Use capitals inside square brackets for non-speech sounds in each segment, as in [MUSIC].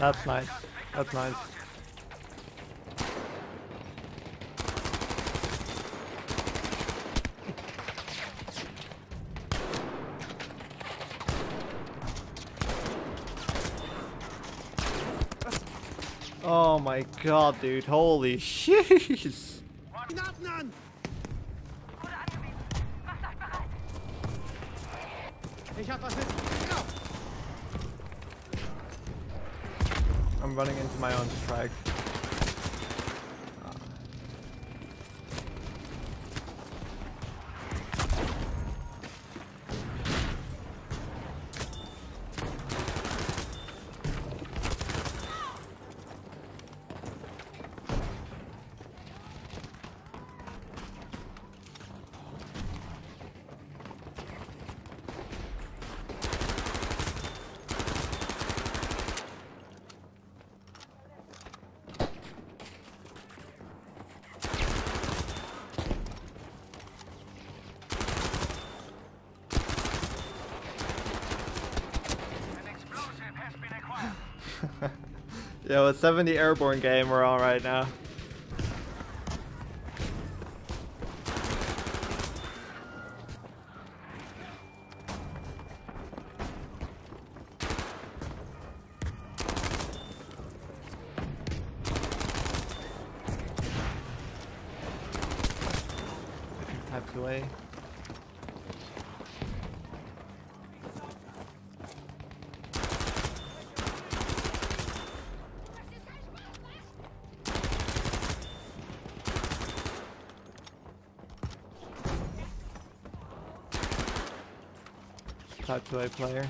That's nice. That's nice. Oh my god, dude. Holy shit. I'm running into my own strike. Yeah, a 70 airborne game, we're on right now. Type 2A. Type 2A player.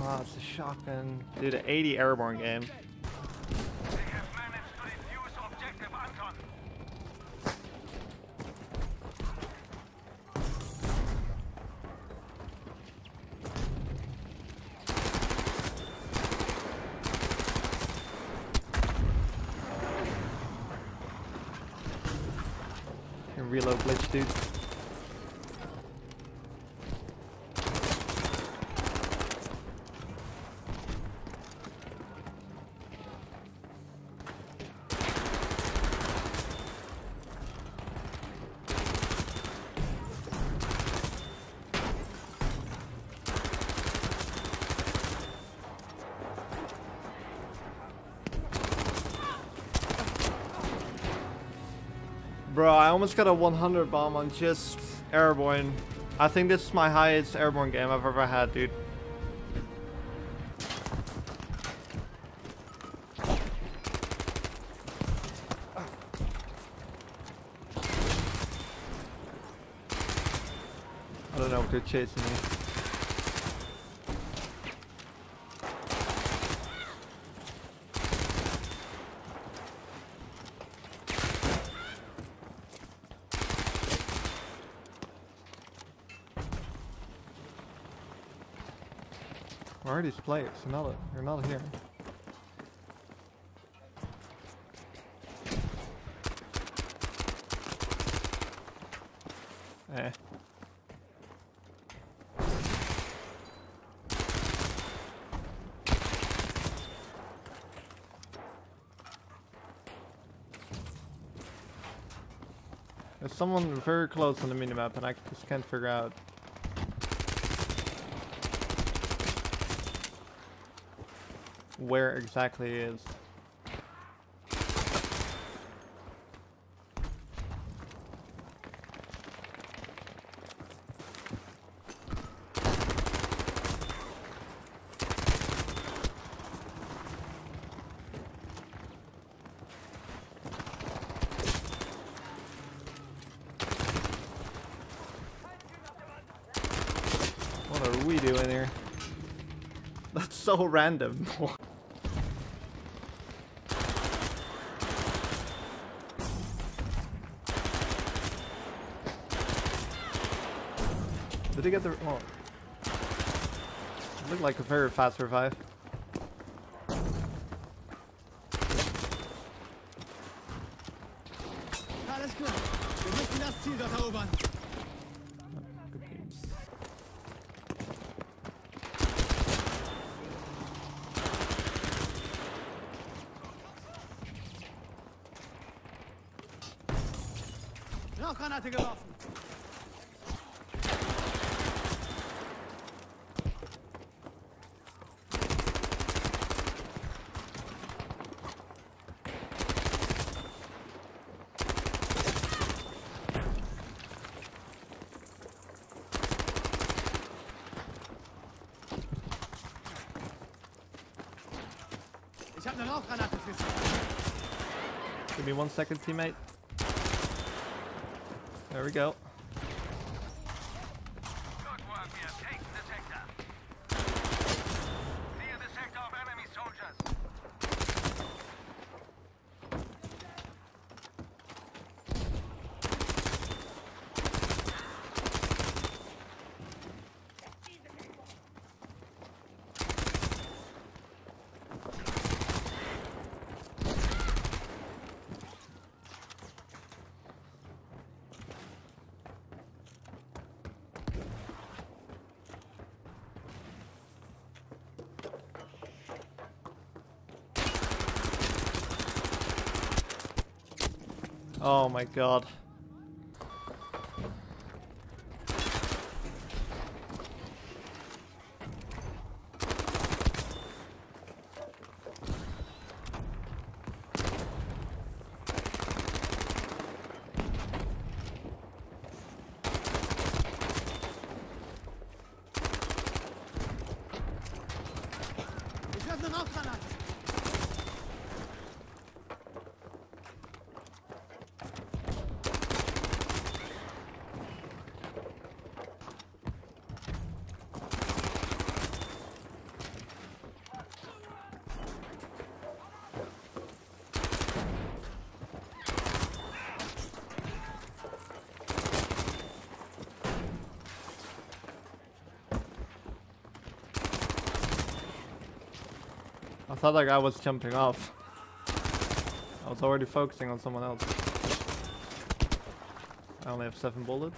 Oh, it's a shotgun. Dude, an 80 airborne game. Bro, I almost got a 100 bomb on just airborne. I think this is my highest airborne game I've ever had, dude. I don't know if they're chasing me. Where are these players? They're not, they're not here. Eh. There's someone very close on the minimap and I just can't figure out where exactly he is. What are we doing here? [LAUGHS] That's so random. [LAUGHS] Did get the? Oh. Looked like a very fast revive. Good games. Rauchgranate er geworfen. Give me one second, teammate. There we go. Oh my god. Ich werfe eine Rauchgranate. I thought that guy was jumping off. I was already focusing on someone else. I only have seven bullets.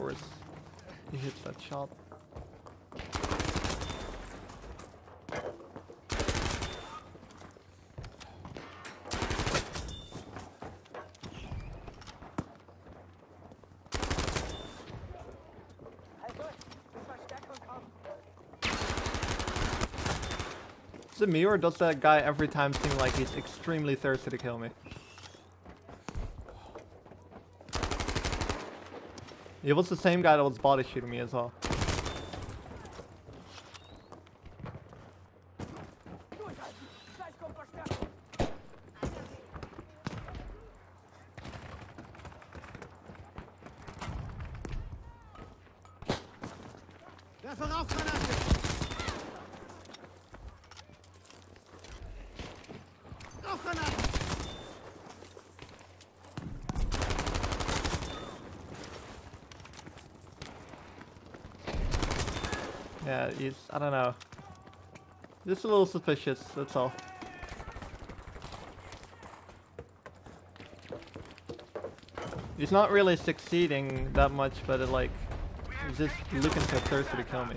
Course, he hits that shot. Is it me or does that guy every time seem like he's extremely thirsty to kill me? It was the same guy that was body shooting me as well. Yeah, he's, I don't know. Just a little suspicious, that's all. He's not really succeeding that much, but it like, he's just looking so thirsty to kill me.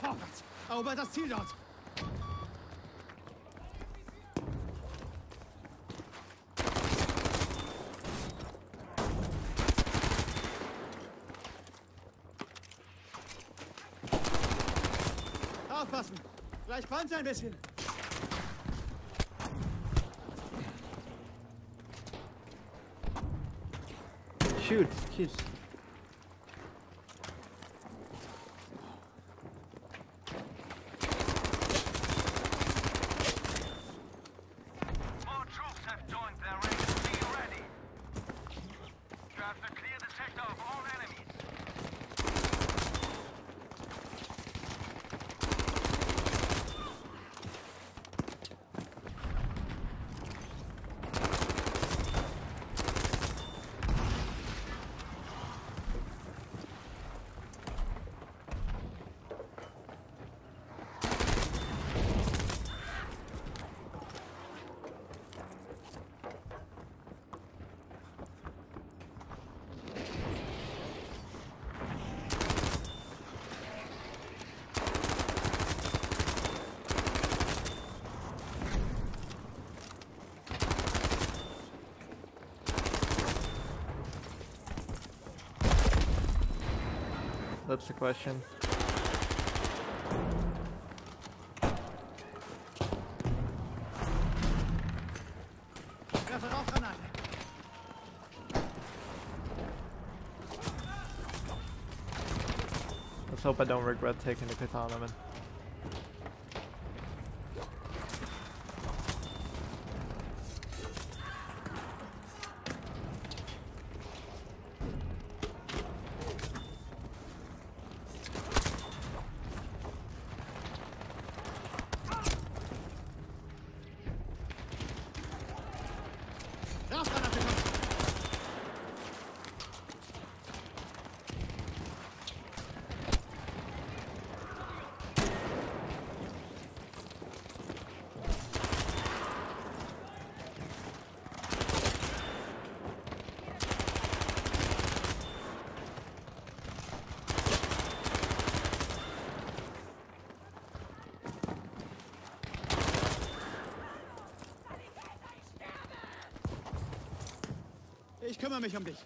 Vorwärts. Erobert das Ziel dort. Kommt. Shoot, jeez. That's the question. Let's hope I don't regret taking the katana, man. Kümmere mich um dich.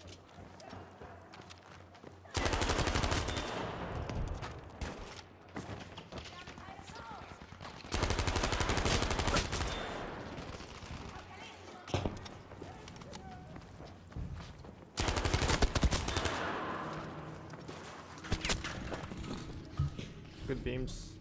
Good beams.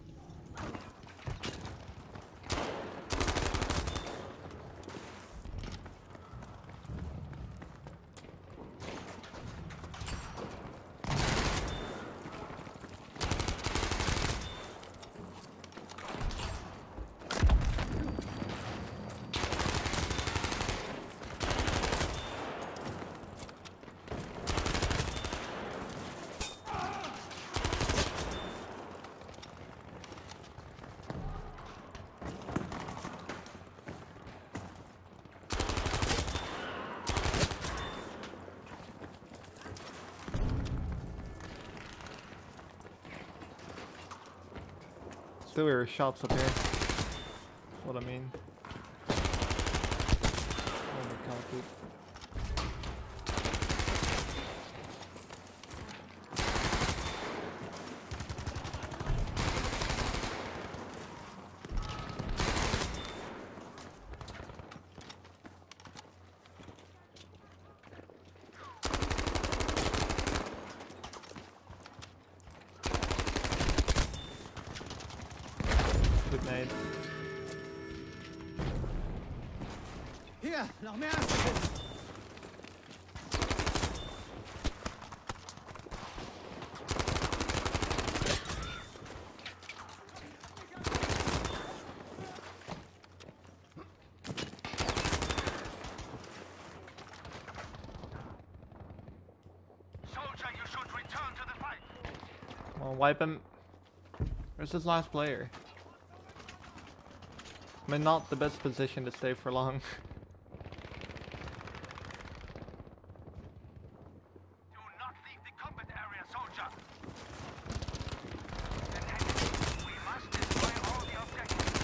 Still there are shops up here. What I mean. Holy cow, dude. Good night. Hier, noch mehr Erste Soldier, you should return to the fight. Come on, wipe him. Where's this last player? I'm in not the best position to stay for long. [LAUGHS] Do not leave the combat area, soldier. The next, we must destroy all the objectives.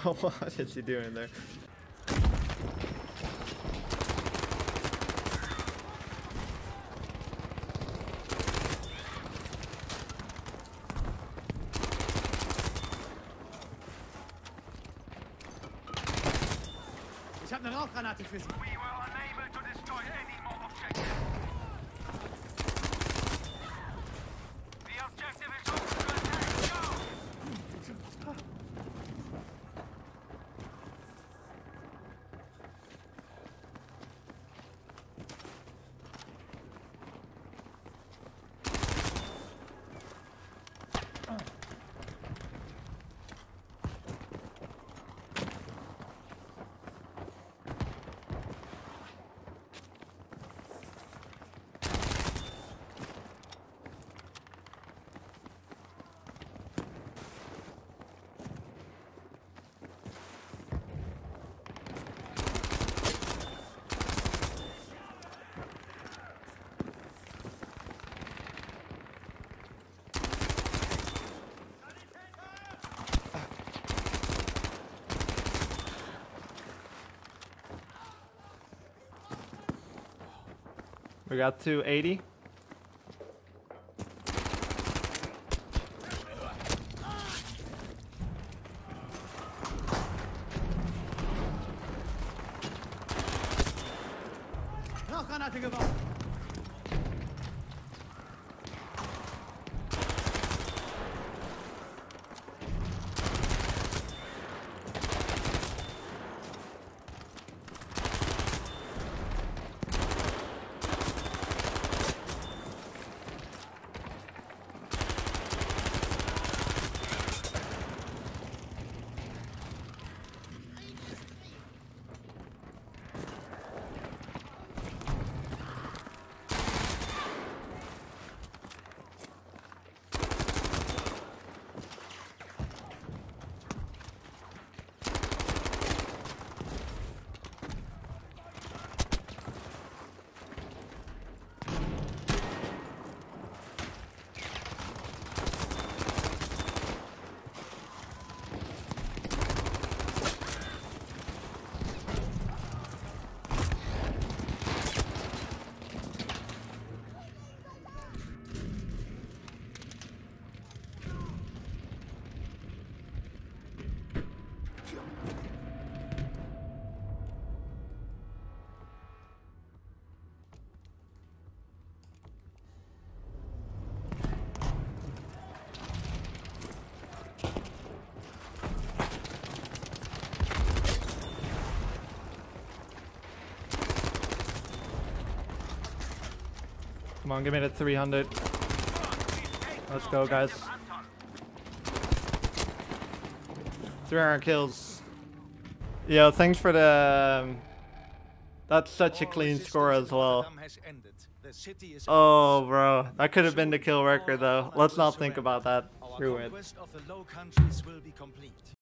[LAUGHS] what is he doing there? We got 280. Come on, give me the 300. Let's go, guys. 300 kills. Yo, thanks for the... Um, that's such a clean score as well. Oh, bro. That could have been the kill record, though. Let's not think about that. Screw it.